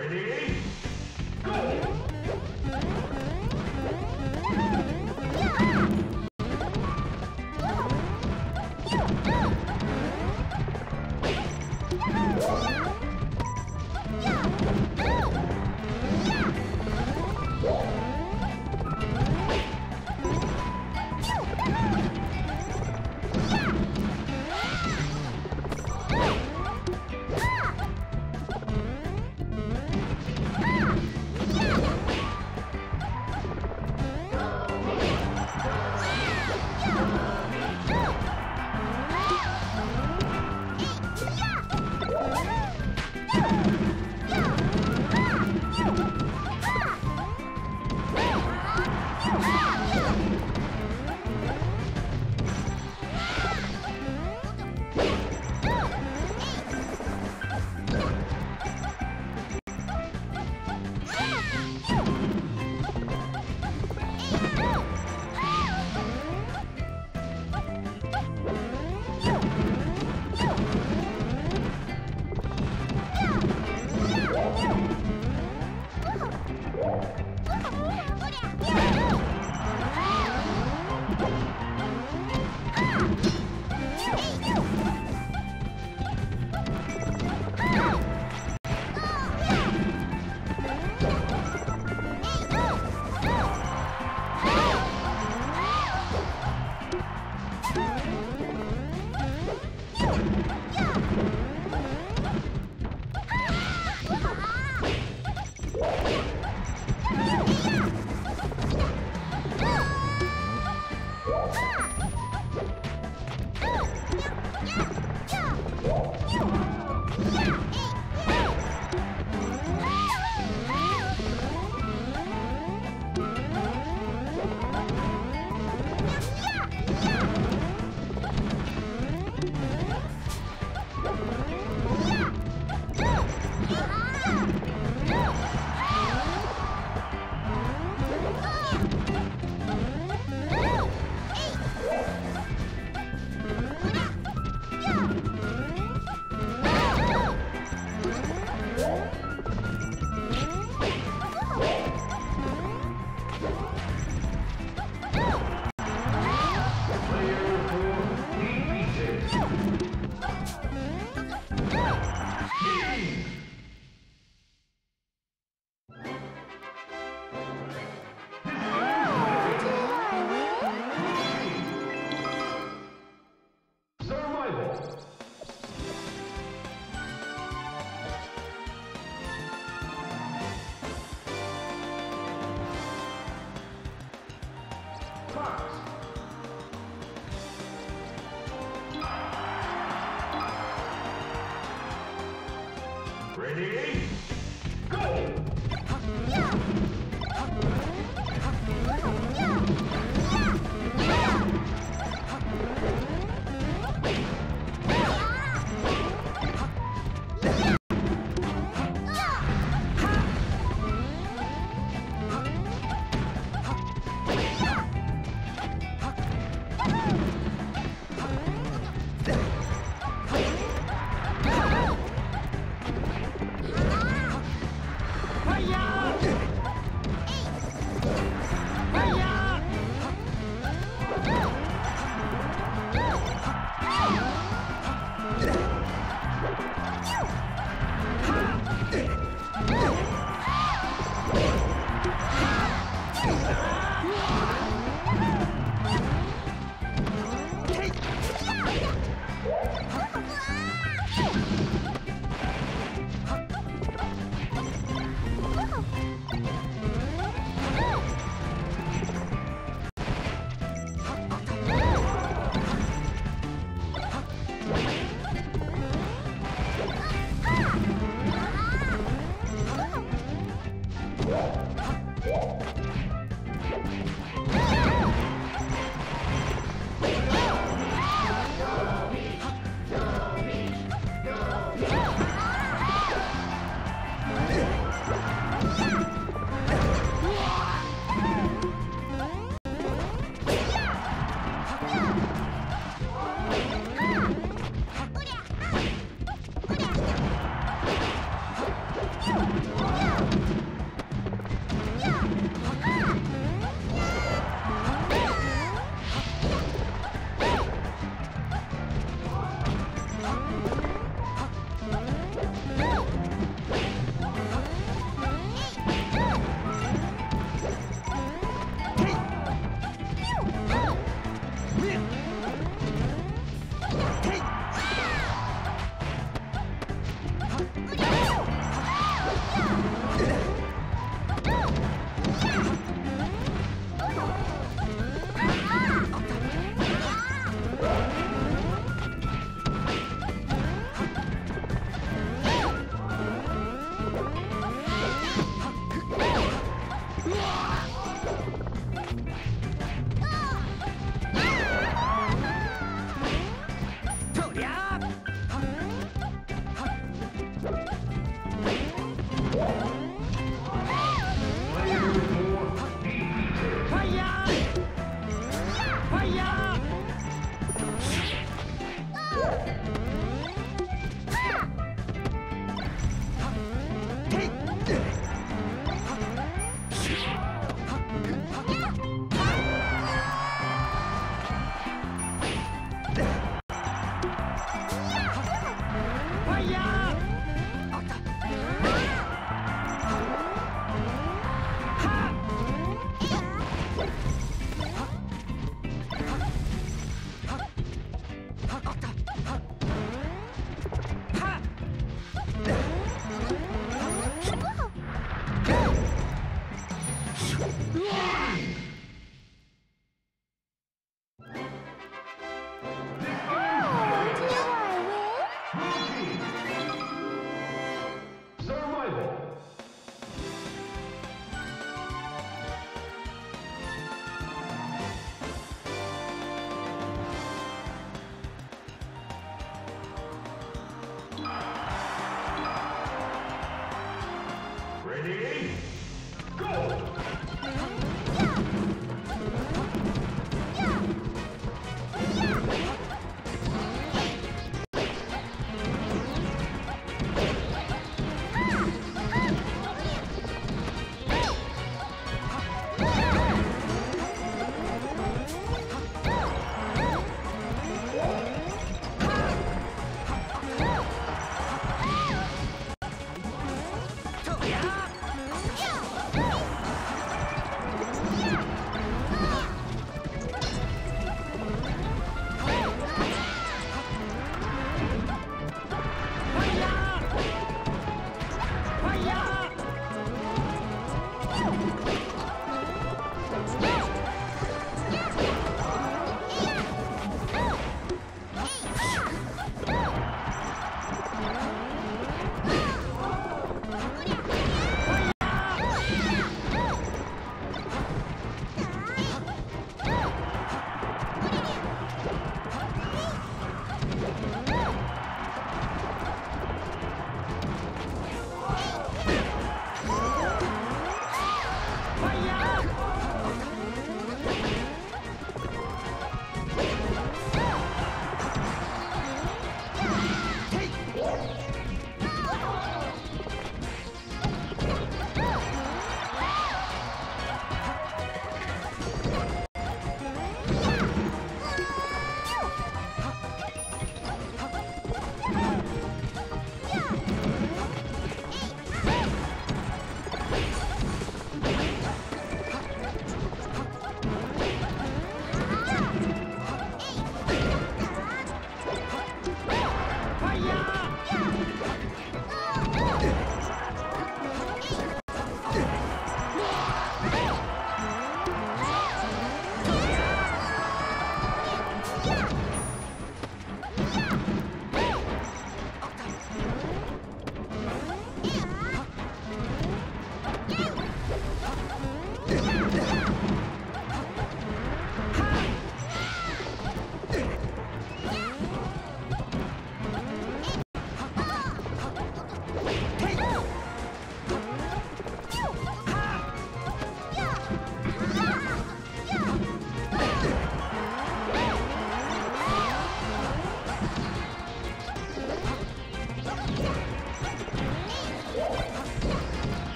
Ready? Go! Player Ready? Yeah.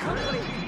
company.